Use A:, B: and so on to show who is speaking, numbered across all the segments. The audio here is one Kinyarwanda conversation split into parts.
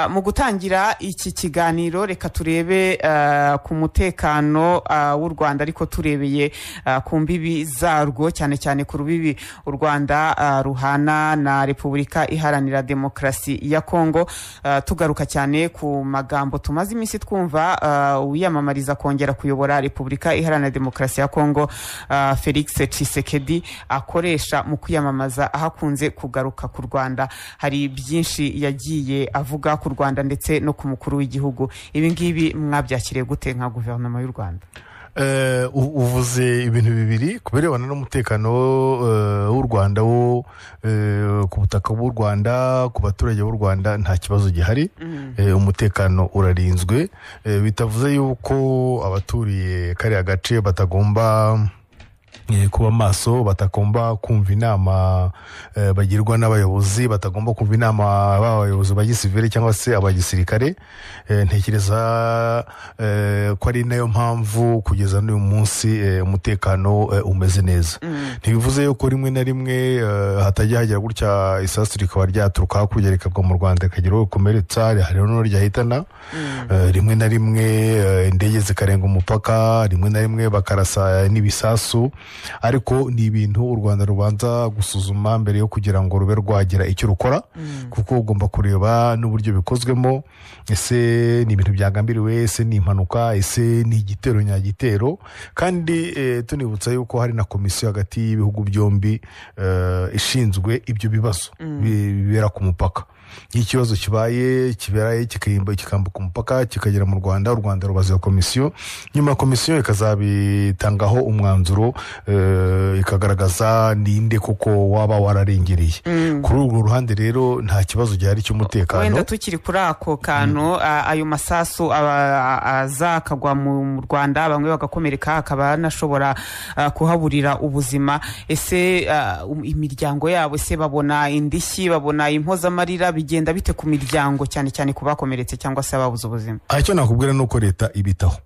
A: Uh, mu gutangira iki kiganiro reka turebe uh, ku mutekano uh, w'u rwanda ariko turebeye ku mbibi zarwo cyane cyane ku rubibi u rwanda uh, ruhana na repubulika iharanira demokarasi ya kongo tugaruka cyane ku magambo tumaze iminsi twumva wiyamamariza kongera kuyobora repubulika iharanira demokarasi ya kongo felix tshisekedi akoresha mu kwiyamamaza aho akunze kugaruka ku rwanda. Hari byinshi yagiye avuga ku rwanda ndetse no ku mukuru w'igihugu. Ibi ngibi mwabyakiriye gute nka guverinoma y'u rwanda?
B: Eh, uvuze ibintu bibiri ku birebana n'umutekano eh, w'u rwanda wo eh, ku butaka bw'u rwanda ku baturage b'u rwanda nta kibazo gihari. Eh, umutekano urarinzwe. Bitavuze yuko abaturiye kariya gace batagomba kuba maso batagomba kumva inama eh, bagirwa n'abayobozi batagomba kumva inama b'abayobozi ba gisivile cyangwa se aba gisirikare. Eh, ntekereza eh, ko ari na yo mpamvu kugeza n'uyu munsi eh, umutekano eh, umeze neza. Ntibivuze yuko rimwe na rimwe eh, hatajya hagera gutya isasu rikaba ryaturuka hakurya rikagwa mu rwanda rikagira uwo rikomeretsa hari n'uwo ryahitana. Eh, rimwe na rimwe eh, indege zikarenga umupaka rimwe na rimwe bakarasa n'ibisasu. Ariko ni ibintu u rwanda rubanza gusuzuma mbere yo kugira ngo rube rwagira icyo rukora kuko ugomba kureba n'uburyo bikozwemo ese ni ibintu byagambiriwe ese ni impanuka ese ni igitero nyagitero. Kandi eh, tunibutsa yuko hari na komisiyo hagati y'ibihugu byombi eh, ishinzwe ibyo bibazo. Bi- bibera ku mupaka. Iyo ikibazo kibaye kiberaye kikambuka umupaka kikagera mu rwanda u rwanda rubaza iyo komisiyo. Nyuma komisiyo ikazabitangaho umwanzuro eh, ikagaragaza ninde kuko waba wararengereye. Kuri urwo ruhande rero nta kibazo gihari cy'umutekano.
A: Wenda tukiri kuri ako kantu a- ayo masasu aza akagwa mu rwanda bamwe bagakomereka hakaba hanashobora ah, kuhaburira ubuzima. Ese um- imiryango yabo ese babona indishyi babona impozamarira bigenda bite ku miryango cyane cyane ku bakomeretse cyangwa se ababuze ubuzima.
B: Aha icyo nakubwira ni uko leta ibitaho.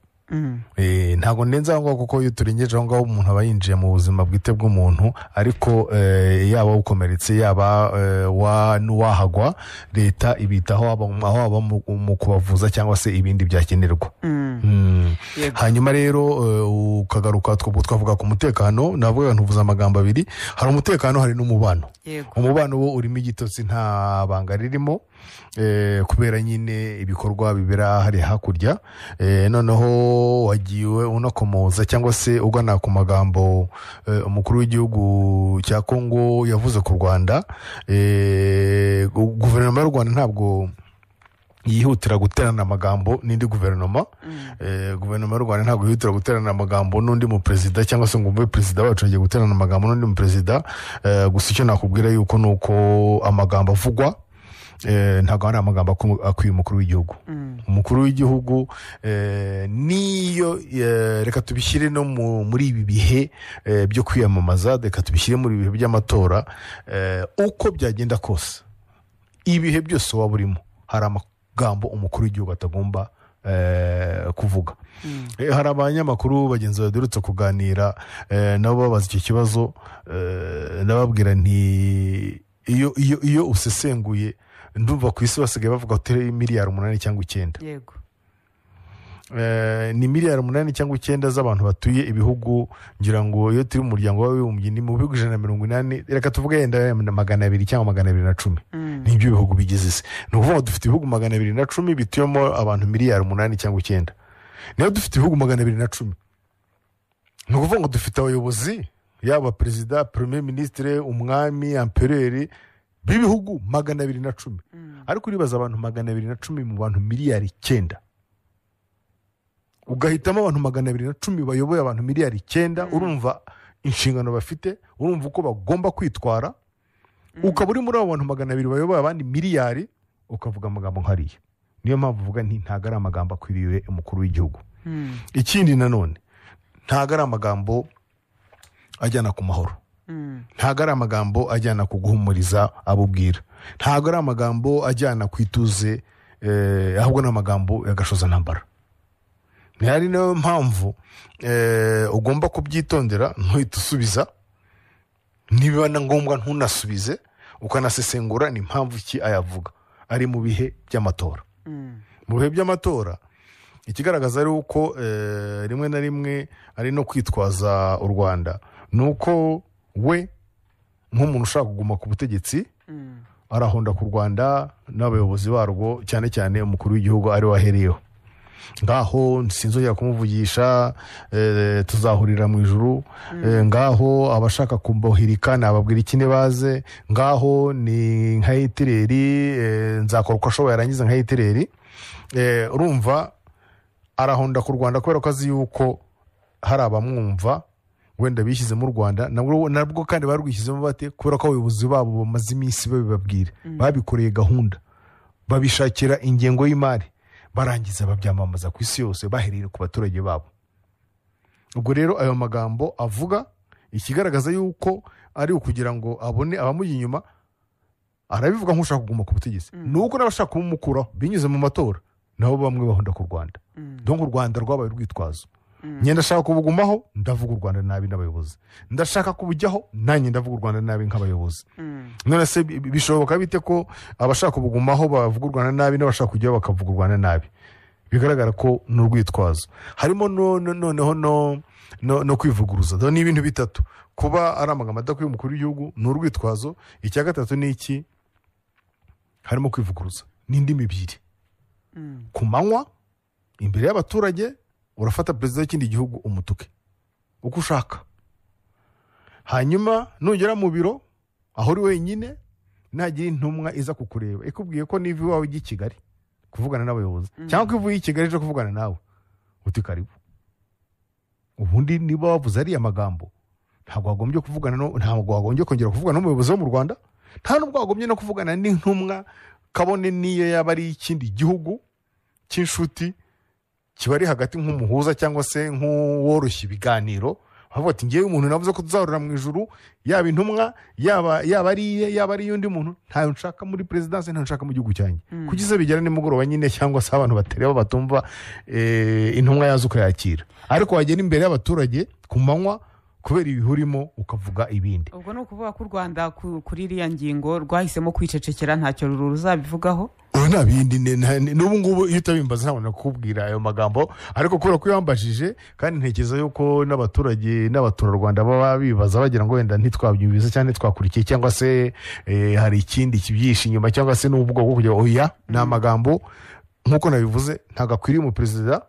B: Ntabwo ndenze aho ngaho kuko iyo turengeje aho ngaho umuntu aba yinjiye mu buzima bwite bw'umuntu ariko eh, yaba ukomeretse yaba eh, wa- n'uwahagwa leta ibitaho aho haba mu- kubavuza cyangwa se ibindi byakenerwa
A: Mm.
B: Mm. Hanyuma rero eh, ukagaruka twebwe twavuga ku mutekano navuga ntuvuze amagambo abiri hari umutekano hari n'umubano umubano wo urimo igitotsi nta banga ririmo eh, kubera nyine ibikorwa bibera hariya hakurya. Eh, noneho wagiwe unakomoza cyangwa se ugana ku magambo eh, umukuru w'igihugu cya kongo yavuze ku rwanda. Eh, gu- guverinoma y'u rwanda ntabwo yihutira guterana amagambo n'indi guverinoma. Eh, guverinoma y'u rwanda ntabwo yihutira guterana amagambo n'undi mu perezida cyangwa se ngo umve perezida wacu agiye guterana amagambo n'undi mu perezida eh, gusa icyo nakubwira yuko ni uko amagambo avugwa. eh, ntabwo ari amagambo akwiye umukuru w'igihugu. Umukuru w'igihugu eh, niyo eh, reka tubishyire no mu- muri ibi bihe eh, byo kwiyamamaza reka tubishyire muri ibi bihe by'amatora eh, uko byagenda kose. Ibihe byose waba urimo hari amagambo umukuru w'igihugu atagomba eh, kuvuga. Eh, hari abanyamakuru bagenzi baderutse kuganira eh, nabo babaza icyo kibazo eh, ndababwira nti iyo iyo iyo usesenguye ndumva ku isi basigaye bavuga ko miliyari umunani cyangwa icyenda.
A: Yego.
B: Eh, ni miliyari umunani cyangwa icyenda z'abantu batuye ibihugu ngira ngo iyo turi mu muryango w'abibumbye ni mu bihugu ijana na mirongo inani reka tuvuge yenda magana abiri cyangwa magana abiri na cumi. Nibyo bihugu bigize isi. Ni ukuvuga ngo dufite ibihugu magana abiri na cumi bituyemo abantu miliyari umunani cyangwa icyenda. Niyo dufite ibihugu magana abiri na cumi. Ni ukuvuga ngo dufite abayobozi yaba perezida premier minisitire umwami ampereri b'ibihugu magana abiri na cumi. Ariko uribaza abantu magana abiri na cumi mu bantu miliyari icyenda. Ugahitamo abantu magana abiri na cumi bayoboye abantu miliyari icyenda urumva inshingano bafite urumva uko bagomba kwitwara ukaba uri muri abo bantu magana abiri bayoboye abandi miliyari ukavuga amagambo nkariya. Niyo mpamvu uvuga nti ntabwo ari amagambo akwiriye umukuru w'igihugu.
A: Mm.
B: ikindi nanone ntabwo ari amagambo ajyana ku mahoro.
A: Mm.
B: Ntabwo ari amagambo ajyana ku guhumuriza abo ubwira ntabwo ari amagambo ajyana ku ituze eh, ahubwo ni amagambo ya gashozantambara ni ari na yo mpamvu eh, ugomba kubyitondera ntuhite usubiza nibiba na ngombwa ntunasubize ukanasesengura ni impamvu ki ayavuga. Ari mu bihe by'amatora. Mu bihe by'amatora ikigaragaza ari uko eh, rimwe na rimwe ari no kwitwaza u rwanda. Ni uko we nk'umuntu ushaka kuguma ku butegetsi
A: Mm.
B: arahonda ku rwanda n'abayobozi barwo cyane cyane umukuru w'igihugu ari wahereyeho ngaho sinzongera kumuvugisha eh, tuzahurira mu ijuru. Eh, ngaho abashaka kumbohirika nababwira ikine baze ngaho ni nka hitireri eh, nzakora uko ashoboye arangiza nka hitireri eh, urumva arahonda ku rwanda kubera ko azi yuko hari abamwumva wenda bishyizemo u rwanda nabwo kandi barwishyizemo bate kubera ko abayobozi babo bamaze iminsi babibabwira. Babikoreye gahunda. Babishakira ingengo y'imari. Barangiza babyamamaza ku isi yose bahereye ku baturage babo. Ubwo rero ayo magambo avuga ikigaragaza yuko ari ukugira ngo abone abamujya inyuma arabivuga nk'ushaka kuguma ku butegetsi. Ni uko n'abashaka kumumukuraho binyuze mu matora nabo bamwe bahonda ku rwanda. Donc u rwanda rwabaye urwitwazo. Njye ndashaka kubugumaho ndavuga u rwanda nabi n'abayobozi ndashaka kubujyaho nanjye ndavuga u rwanda nabi nk'abayobozi.
A: Mm.
B: none se bi- bishoboka bite ko abashaka kubugumaho bavuga u rwanda nabi n'abashaka kujyaho bakavuga u rwanda nabi? Bigaragara ko ni urwitwazo. Harimo no- no- noneho no, no, no kwivuguruza. Ni ibintu bitatu. Kuba ari amagambo adakwiye umukuru w'igihugu ni urwitwazo. Icya gatatu ni iki? Harimo kwivuguruza. N'indimi ebyiri
A: Mm.
B: ku manywa imbere y'abaturage urafata perezida w'ikindi gihugu umutuke. Uko ushaka. Hanyuma nugera mu biro aho uri wenyine nagira intumwa iza kukureba. Ikubwiye ko niba iwawe ujya i kigali kuvugana n'abayobozi. Cyangwa ko ivuye i kigali ije kuvugana nawe uti karibu. Ubundi niba wavuze ariya magambo ntabwo wagombye kuvugana no- ntabwo wagombye kongera kuvugana n'umuyobozi wo mu rwanda. Nta n'ubwo wagombye no kuvugana n'intumwa kabone n'iyo yaba ari ikindi gihugu cy'inshuti kiba ari hagati nk'umuhuza cyangwa se nk'uworoshya ibiganiro bavuga ati ngewe umuntu navuze ko tuzahurira mu ijuru yaba intumwa yaba yaba ari iye yaba ari iy'undi muntu ntayo nshaka muri perezidansi ntayo nshaka mu gihugu cyanjye. Kuki se bigera nimugoroba nyine cyangwa se abantu batareba batumva eh, intumwa yazo ukayakira? Ariko wagera imbere y'abaturage ku manywa kubera ibihurimo ukavuga ibindi.
A: Ubwo ni ukuvuga ko u rwanda ku- kuri iriya ngingo rwahisemo kwicecekera ntacyo ru- ruzabivugaho?
B: Ubu nta bindi n'ubu ngubu iyo utabimbaza ntabona kukubwira ayo magambo ariko kubera ko yambajije kandi ntekereza yuko n'abaturage n'abaturarwanda baba bibaza bagira ngo wenda ntitwabyumvise cyangwa ntitwakurikiye cyangwa se eh, hari ikindi kibyihishe inyuma cyangwa se n'ubwoko bwo kugira ngo oya ni amagambo. Nk'uko nabivuze ntabwo akwiriye umuperezida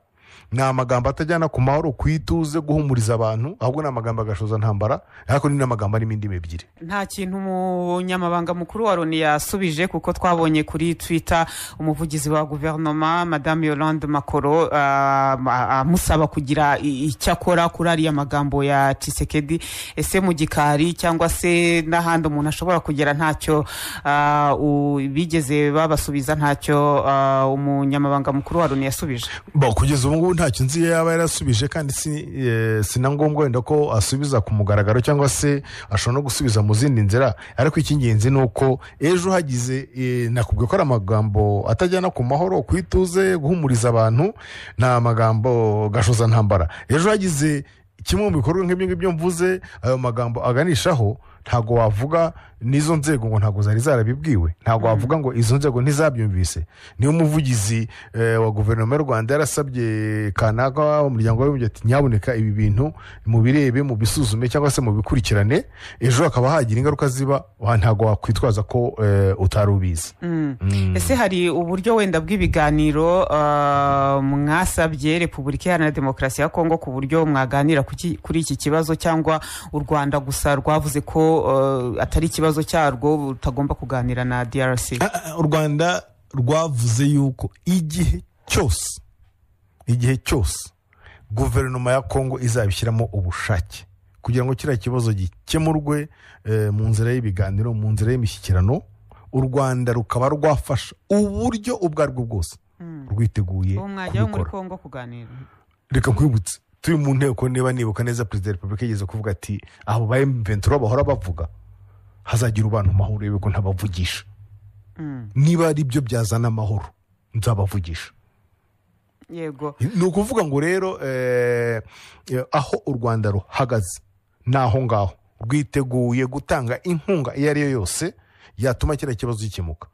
B: ni amagambo atajyana ku mahoro ku ituze guhumuriza abantu ahubwo ni amagambo agashoza ntambara ariko ni n'amagambo arimo indimi ebyiri.
A: Nta kintu umunyamabanga mukuru wa loni yasubije kuko twabonye kuri twitter umuvugizi wa guverinoma madame yolande makoro ah, amusaba kugira icyo akora kuri ariya magambo ya cisekedi ese mu gikari cyangwa se n'ahandi umuntu ashobora kugera ntacyo ah, u- bigeze babasubiza ntacyo ah, umunyamabanga mukuru wa loni yasubije.
B: Kugeza ubu ngubu ntacyo nzi yaba yarasubije kandi si, eh, na ngombwa wenda ko asubiza ku mugaragaro cyangwa se ashobora no gusubiza mu zindi nzira. Ariko icy'ingenzi ni uko ejo hagize eh, nakubwiye ko ari amagambo atajyana ku mahoro ku ituze guhumuriza abantu ni amagambo gashoza ntambara. Ejo hagize kimwe mu bikorwa nk'ibyo ngibyo mvuze ayo magambo aganishaho ntabwo wavuga n'izo nzego ngo ntabwo zari zarabibwiwe. Ntabwo wavuga ngo izo nzego ntizabyumvise. Niyo umuvugizi eh, wa guverinoma y'u rwanda yarasabye kanaka umuryango w'abibumbye ati nyaboneka ibi bintu mubirebe mubisuzume cyangwa se mubikurikirane. Ejo hakaba hagira ingaruka ziba ntabwo wakwitwaza ko eh, utari ubizi.
A: Ese hari uburyo wenda bw'ibiganiro ah, mwasabye repubulika iharanira demokarasi ya kongo ku buryo mwaganira kuri iki kibazo cyangwa u rwanda gusa rwavuze ko ah, atari ikibazo cyarwo rutagomba kuganira na drc
B: Ah, ah, u rwanda rwavuze yuko igihe cyose igihe cyose guverinoma ya kongo izabishyiramo ubushake. Kugira ngo kiriya kibazo gikemurwe eh, mu nzira y'ibiganiro mu nzira y'imishyikirano u rwanda rukaba rwafasha uburyo ubwo ari bwo bwose rwiteguye
A: mwajyaho muri
B: kubikora. Reka nkwibutse turi mu nteko niba nibuka neza perezida wa repubulika yigeze kuvuga ati abo ba emventura bahora bavuga. Hazagira abantu amahoro yewe ko ntabavugisha.
A: Mm.
B: niba ari byo byazana amahoro nzabavugisha.
A: Yego.
B: Ni ukuvuga ngo rero eh, aho u rwanda ruhagaze ni aho ngaho rwiteguye gutanga inkunga iyo ari yo yose yatuma kiriya kibazo gikemuka.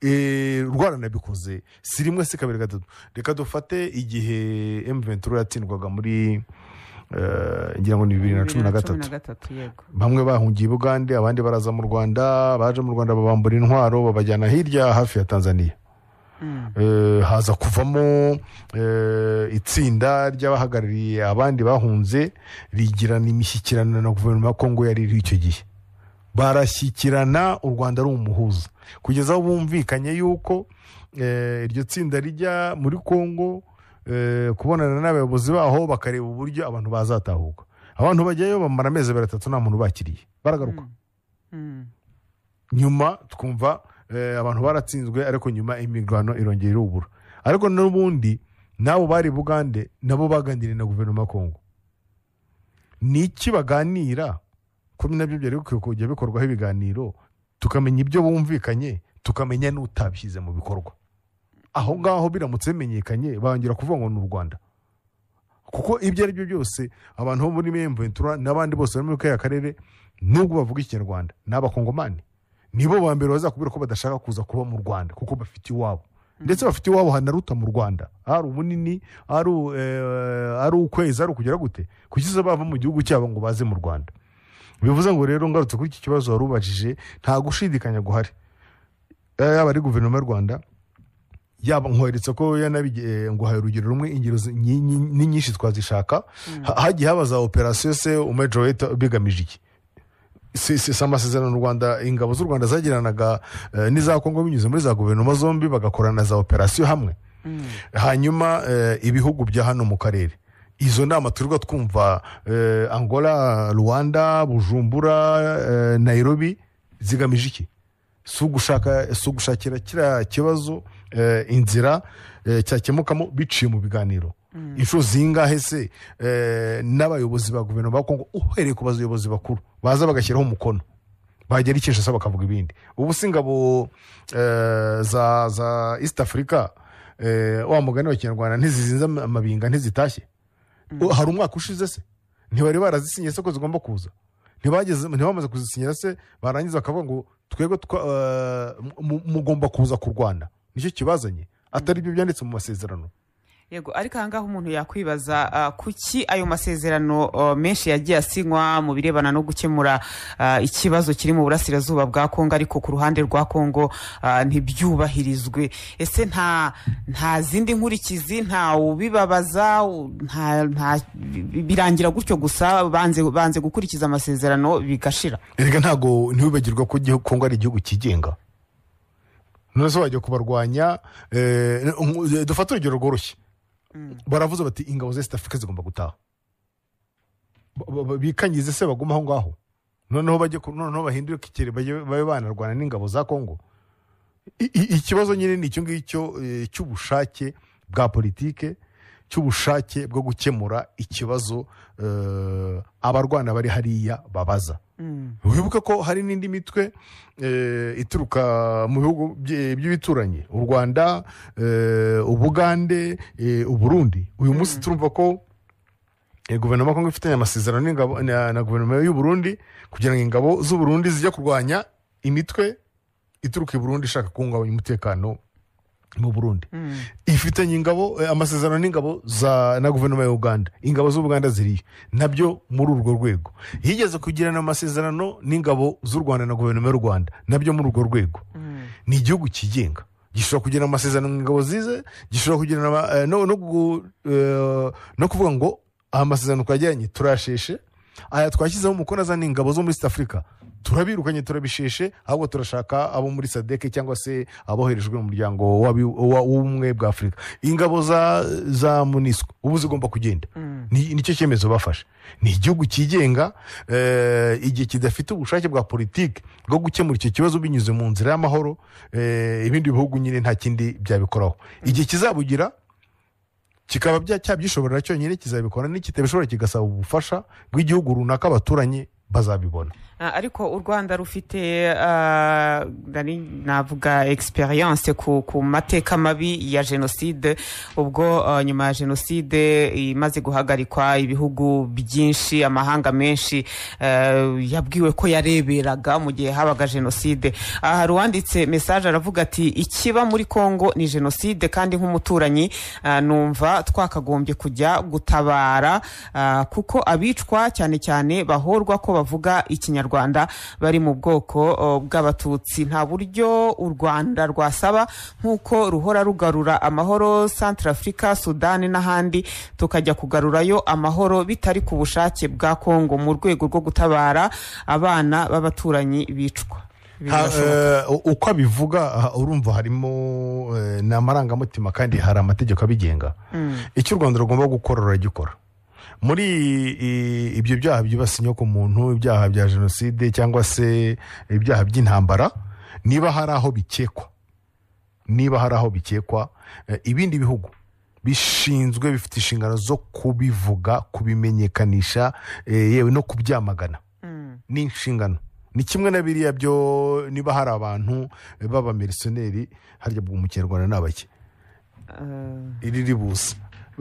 B: Eh, rwaranabikoze si rimwe si kabiri gatatu. Reka dufate igihe M23 yatsindwaga muri ngira ngo ni bibiri na cumi na gatatu. bamwe bahungiye i bugande abandi baraza mu rwanda baje mu rwanda babambura intwaro babajyana hirya hafi ya tanzania.
A: Mm.
B: Eh, haza kuvamo eh, itsinda ry'abahagarariye abandi bahunze rigirana imishyikirano na guverinoma ya kongo yari iriho icyo gihe. Barashyikirana u rwanda ari umuhuza. Kugeza aho bumvikanye yuko eh, iryo tsinda rijya muri kongo kubonana n'abayobozi baho bakareba uburyo abantu bazatahuka. Abantu bajyayo bamara amezi abiri atatu nta muntu bakiriye baragaruka.
A: Mm.
B: nyuma twumva eh, abantu baratsinzwe ariko nyuma imirwano irongera irubura. Ariko n'ubundi n'abo bari bugande nabo baganiriye na guverinoma kongo ni iki baganira? Kuko na byo byari bikwiye kujya bikorwaho ibiganiro? Tukamenya ibyo bumvikanye tukamenya n'utabishyize mu bikorwa. Aho ngaho biramutse bimenyekanye bongera kuvuga ngo ni u rwanda. Kuko ibyo ari byo byose abantu bo muri mventura n'abandi bose bari muri kariya karere nubwo bavuga ikinyarwanda ni abakongomani. Nibo ba mbere bazakubwira ko badashaka kuza kuba mu rwanda kuko bafite iwabo. Ndetse bafite iwabo hanaruta mu rwanda. Ari ubunini ari eh, ari ukwezi ari ukugera gute? Kugeza bava mu gihugu cyabo ngo baze mu rwanda. Bivuze ngo rero ngarutse kuri iki kibazo wari ubajije nta gushidikanya guhari. Eh, yaba ari guverinoma y'u rwanda yaba nkweretse ko yanabigiye nguhaye urugero rumwe ingero ni nyinshi twazishaka. Ha- hagiye haba za operasiyo se umejo bigamije iki? Si amasezerano u rwanda ingabo z'u rwanda zagiranaga eh, n'iza kongo binyuze muri za guverinoma zombi bagakorana za operasiyo hamwe. Hanyuma eh, ibihugu bya hano mu karere. Izo nama turiho twumva eh, angola rwanda bujumbura eh, nairobi zigamije iki? Si ugushakira kiriya kibazo eh, inzira eh, cyakemukamo biciye mu biganiro. Inshuro zingahe se? Eh, n'abayobozi ba guverinoma kongo uhereye ku bayobozi bakuru baza bagashyiraho umukono. Bagera i kinshasa bakavuga ibindi. Ubu si ingabo eh, za za east africa eh, wa mugani wa kinyarwanda ntizizinze am- amabinga ntizitashye. U- hari umwaka ushize se. Ntibari barazisinye se ko zigomba kuza. Ntibageze ntibamaze kuzisinyira se barangiza bakavuga ngo twebwe eh, mugomba kuza kurwana. Ni cyo kibazanye? Atari byo byanditse mu masezerano.
A: Yego ariko ahangaha umuntu yakwibaza ah, kuki ayo masezerano ah, menshi yagiye asinywa mu birebana no gukemura ah, ikibazo kiri mu burasirazuba bwa kongo ariko ku ruhande rwa kongo ah, ntibyubahirizwe. Ese nta nta zindi nkurikizi nta ubibabaza birangira gutyo gusa banze banze gukurikiza amasezerano bigashira?
B: Erega ntabwo ntibibagirwa ko kongo ari igihugu cyigenga none wajya kubarwanya eh, dufate urugero rworoshye. Baravuze bati ingabo za africa zigomba gutaha. Bikangize se baguma aho ngaho. Noneho bajye noneho bahindure babe banarwana n'ingabo za kongo ikibazo nyine ni icyo ngicyo eh, cy'ubushake bwa politike cy'ubushake bwo gukemura ikibazo eh, abarwana bari hariya babaza. Wibuke ko hari n'indi mitwe ituruka mu bihugu by'ibituranyi u rwanda ubugande uburundi uyu munsi turumva ko guverinoma kongo ifitanye amasezerano n'ingabo- na guverinoma y'u burundi kugira ngo ingabo z'u burundi zijye kurwanya imitwe ituruka i burundi ishaka kubungabanya umutekano mu burundi. Ifitanye ingabo eh, amasezerano n'ingabo za na guverinoma ya uganda. Ingabo z'ubuganda ziriyo. Nabyo muri urwo rwego. Yigeze kugirana amasezerano n'ingabo z'u rwanda na guverinoma y'u rwanda. Nabyo muri urwo rwego. Ni igihugu cyigenga gishobora kugirana amasezerano mu ngabo zize gishobora kugirana eh, no, eh, no kuvuga ngo aya masezerano twagiranye turayasheshe aya twashyizeho umukono azana ingabo zo muri east africa. Turabirukanye turabisheshe ahubwo turashaka abo muri sadeke cyangwa se aboherejwe mu muryango w'ubumwe bwa afurika ingabo za za munisco ubu zigomba kugenda. Ni- ni cyo cyemezo bafashe. Ni igihugu cyigenga eh, igihe kidafite ubushake bwa politiki bwo gukemura icyo kibazo binyuze mu nzira y'amahoro eh, ibindi bihugu nyine nta kindi byabikoraho. Igihe kizabugira kikaba cyabyishoborera cyonyine kizabikora n'ikitabishobora kigasaba ubufasha bw'igihugu runaka baturanye bazabibona.
A: Ah, ariko u rwanda rufite ah, navuga experience ku, mateka mabi ya jenoside ubwo ah, nyuma ya jenoside imaze guhagarikwa ibihugu byinshi amahanga menshi yabwiwe ko yareberaga mu gihe habaga jenoside aha uwanditse message aravuga ati ikiba muri congo ni jenoside kandi nk'umuturanyi numva twakagombye kujya gutabara kuko abicwa cyane cyane bahorwa ko bavuga ikinyarwanda bari mu bwoko bw'abatutsi. Nta buryo u rwanda rwasaba nk'uko ruhora rugarura amahoro centre africa sudani n'ahandi. Tukajya kugarurayo amahoro bitari ku bushake bwa congo mu rwego rwo gutabara abana b'abaturanyi bicwa.
B: Eh, uko abivuga urumva harimo eh, ni amarangamutima kandi hari amategeko abigenga. Icyo u rwanda rugomba gukora ruragikora muri ibyo byaha byibasiye inyoko muntu ibyaha bya jenoside cyangwa se ibyaha by'intambara niba hari aho bikekwa. Niba hari aho bikekwa eh, ibindi bihugu bishinzwe bifite inshingano zo kubivuga kubimenyekanisha eh, yewe no kubyamagana. Ni inshingano. Ni kimwe na biriya byo niba hari abantu b'abamirisiyoneri harya bwo mu kinyarwanda ni abake.
A: Eh,
B: iriri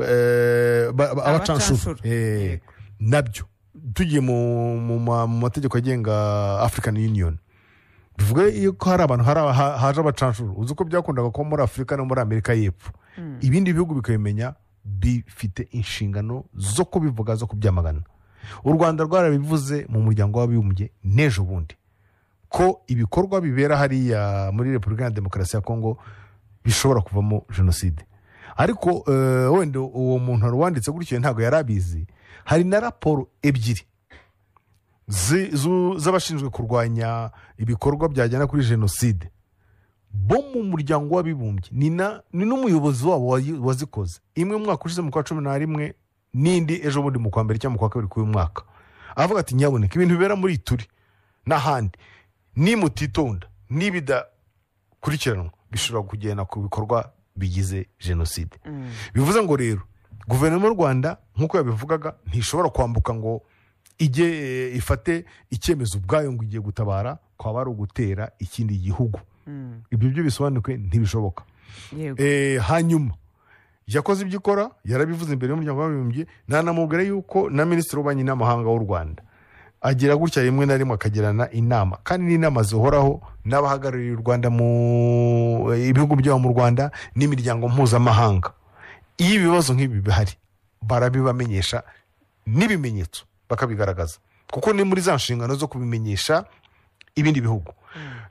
B: Eh, ba- ba- abacanshuro Eh,
A: na
B: byo. Tugiye mu mu ma- mu mategeko agenga african union. Bivuga yuko hari abantu haje abacanshuro uzi ko byakundaga kuba muri afurika no muri amerika y'epfo. Ibindi bihugu bikabimenya bifite inshingano zo kubivuga zo kubyamagana. U rwanda rwarabivuze mu muryango w'abibumbye n'ejo bundi ko ibikorwa bibera hariya muri repubulika ya demokarasi ya kongo bishobora kuvamo jenoside. Ariko eh, wenda uwo muntu wanditse gutyo ntabwo yari abizi. Hari na raporo ebyiri z'abashinzwe kurwanya ibikorwa byajyana kuri jenoside. Bo mu muryango w'abibumbye. Ni n'umuyobozi wabo wazikoze. Imwe mu mwaka ushize mu kwa cumi na rimwe n'indi ejo bundi mu kwa mbere cyangwa mu kwa kabiri k'uyu mwaka. Avuga ati nyaboneka ibintu bibera muri turi n'ahandi. Nimutitonda nibidakurikiranwa bishobora kugenda ku bikorwa bigize jenoside. Bivuze ngo rero guverinoma y'u rwanda nk'uko yabivugaga ntishobora kwambuka ngo ijye eh, ifate icyemezo ubwayo ngo igiye gutabara kwaba ari ugutera ikindi gihugu.
A: Mm,
B: ibyo byo bisobanuke ntibishoboka. Eh, hanyuma yakoze ibyo ikora yarabivuze imbere y'umuryango w'abibumbye nanamubwira yuko na minisitiri w'ububanyi n'amahanga w'u rwanda. Agira gutya rimwe na rimwe akagirana inama. Kandi n'inama zihoraho n'abahagarariye u rwanda mu ibihugu byabo mu rwanda n'imiryango mpuzamahanga. Iyo ibibazo nk'ibi bihari barabibamenyesha n'ibimenyetso bakabigaragaza. Kuko ni muri za nshingano zo kubimenyesha ibindi bihugu.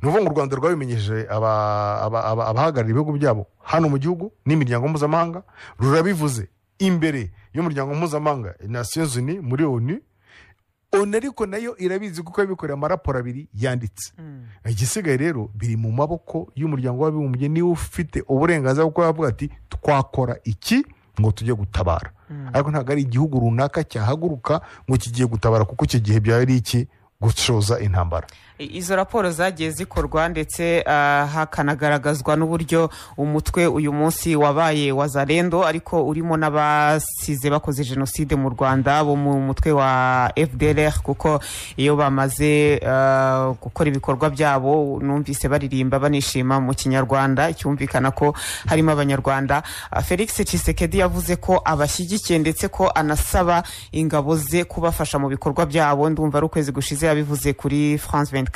B: Ni ukuvuga ngo u rwanda rwabimenyesheje aba- aba- aba- abahagarariye ibihugu byabo hano mu gihugu n'imiryango mpuzamahanga rurabivuze imbere y'umuryango mpuzamahanga nations Unies muri onu onu ariko na yo irabizi kuko yabikoreye amaraporo abiri yanditse. Igisigaye rero biri mu maboko y'umuryango w'abibumbye. Niba ufite uburenganzira bwo kuba ati twakora iki ngo tujye gutabara? Ariko ntabwo ari igihugu runaka cyahaguruka ngo kigiye gutabara kuko icyo gihe byaba ari iki? Gushoza intambara.
A: Izo raporo zagiye zikorwa ndetse ah, hakanagaragazwa n'uburyo umutwe uyu munsi wabaye wa zarendo ariko urimo n'abasize bakoze jenoside mu rwanda bo mu mutwe wa fdr kuko iyo bamaze ah, gukora ibikorwa byabo numvise baririmba banishima mu kinyarwanda. Cyumvikana ko harimo abanyarwanda. Ah, felix Tshisekedi yavuze ko abashyigikiye ndetse ko anasaba ingabo ze kubafasha mu bikorwa byabo. Ndumva ari ukwezi gushize yabivuze kuri france 24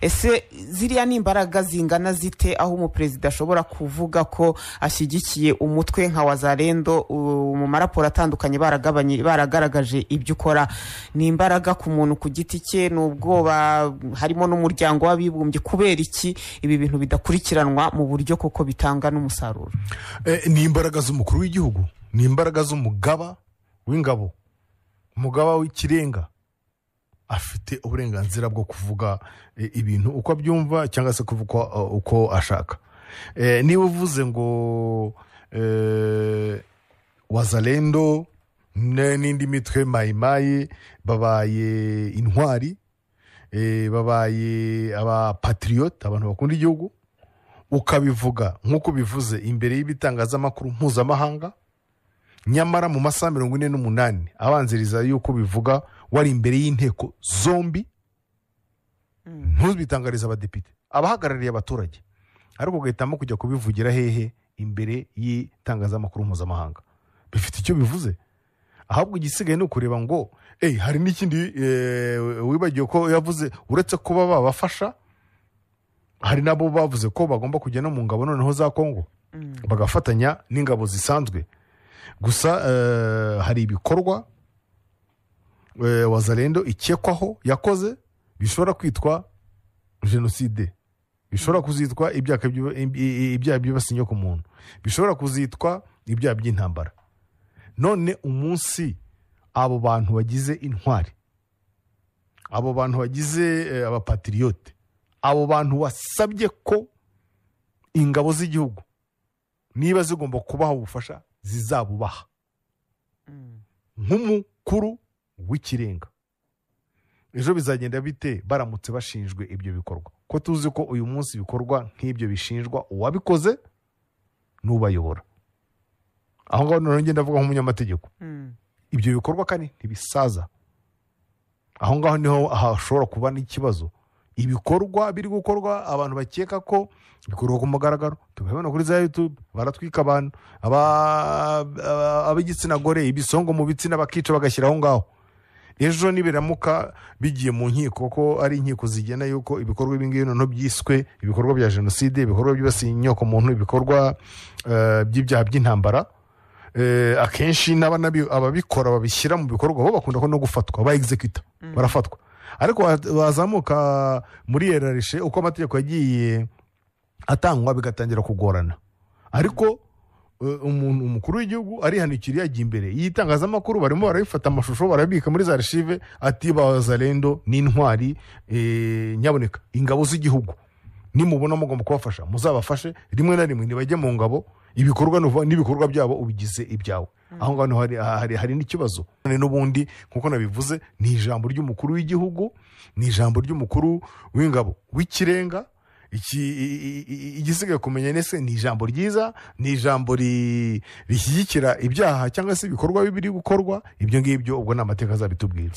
A: ese ziriya ni imbaraga zingana zite? Aho umuperezida ashobora kuvuga ko ashyigikiye umutwe nka wazarendo mu maraporo atandukanye baragaragaje ibyo ukora. Ni imbaraga ku muntu ku giti cye ni ubwoba harimo n'umuryango w'abibumbye. Kubera iki ibi bintu bidakurikiranwa mu buryo koko bitanga n'umusaruro?
B: Eh, ni imbaraga z'umukuru w'igihugu ni imbaraga z'umugaba w'ingabo umugaba w'ikirenga. Afite uburenganzira bwo kuvuga eh, ibintu uko abyumva cyangwa se kuvuga uko- uko ashaka. Eh, niba uvuze ngo wazalendo n'indi mitwe mayimayi babaye intwari babaye abapatriyote abantu bakunda igihugu ukabivuga nk'uko bivuze imbere y'ibitangazamakuru mpuzamahanga nyamara mu masaha mirongo ine n'umunani abanziriza y'uko bivuga wari imbere y'inteko zombi ntuzibitangarize abadepite. Abahagarariye abaturage. Ariko ugahitamo kujya kubivugira hehe imbere y'itangazamakuru mpuzamahanga. Bifite icyo bivuze? Ahubwo igisigaye ni ukureba ngo eyi hari n'ikindi eh, wibagiwe ko yavuze uretse kuba babafasha? Hari nabo bavuze ko bagomba kujya no mu ngabo noneho za kongo bagafatanya n'ingabo zisanzwe. Gusa eh, hari ibikorwa eh, wazalendo ikekwaho yakoze bishobora kwitwa jenoside. Bishobora kuzitwa ibyaha byibasiye ku muntu. Bishobora kuzitwa ibyaha by'intambara. None umunsi abo bantu bagize intwari abo bantu bagize eh, abapatiriyote abo bantu wasabye ko ingabo z'igihugu niba zigomba kubaha ubufasha zizabubaha. Nk'umukuru w'ikirenga. Ejo bizagenda bite? Baramutse bashinjwe ibyo bikorwa. Ko tuzi ko uyu munsi ibikorwa nk'ibyo bishinjwa uwabikoze n'ubayobora. Aho ngaho noneho ngenda avuga nk'umunyamategeko. Ibyo bikorwa kandi ntibisaza. Aho ngaho ni ho hashobora kuba n'ikibazo. Ibikorwa biri gukorwa abantu bakeka ko bikorwa ku mugaragaro. Tukabibona kuri za yutube baratwika abantu. Aba- aba- ab'igitsina gore ibisongo mu bitsina bakica bagashyira aho ngaho. Ejo nibiramuka bigiye mu nkiko ko ari inkiko zigena yuko ibikorwa ibi ngibi noneho byiswe ibikorwa bya jenoside ibikorwa byibasiye inyoko muntu ibikorwa eh, by'ibyaha by'intambara. Eh, akenshi ababikora babishyira mu bikorwa bo bakunda ko no gufatwa ba executor barafatwa. Ariko wazamuka muri yerarishe uko amategeko yagiye atangwa bigatangira kugorana. Ariko umuntu umukuru w'igihugu arihanikira yagiye imbere. Y'itangazamakuru barimo barabifata amashusho barabika muri za archive ati bazalendo n'intwari eh, nyaboneka ingabo z'igihugu. Nimubona mugomba kubafasha. Muzabafashe rimwe na rimwe ntibajye mu ngabo ibikorwa n'ibikorwa byabo ubigize ibyawe. Aho ngaho hari, hari, hari n'ikibazo. N'ubundi nk'uko nabivuze ni ijambo ry'umukuru w'igihugu ni ijambo ry'umukuru w'ingabo w'ikirenga igisigaye kumenya nese ni ijambo ryiza ni ijambo ri- rishyigikira ibyaha cyangwa se ibikorwa biri gukorwa ibyo ngibyo ubwo ni amateka azabitubwira.